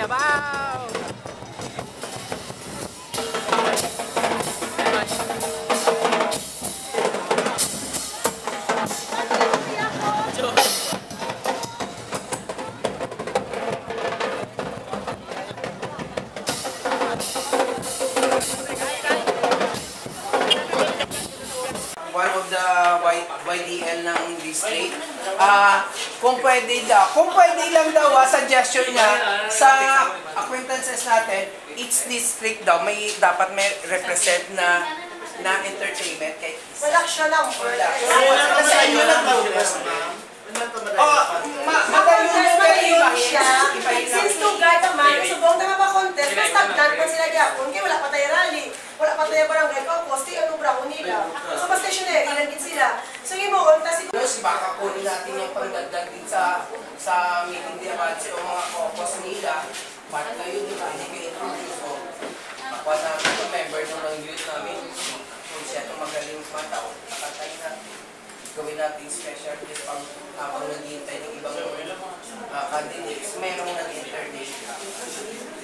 やばー one of the Y- YDL ng district. Ah, kung pwede daw, kung pwede lang daw, ah, suggestion niya sa acquaintances natin, each district daw may dapat may represent na na entertainment kay Wala siya lang. wala. Kasi yun lang daw. Oh, sila. So yung mo, ulta si Tapos baka kunin natin yung pagdagdag din sa sa meeting di avance o mga caucus nila. Part yun, di ba? Hindi kayo introduce o ako namin yung member ng youth namin. Kung siya itong magaling kumanta o nakatay na. Gawin natin special guest pang habang naghihintay ng ibang uh, candidates. Merong nag-interview.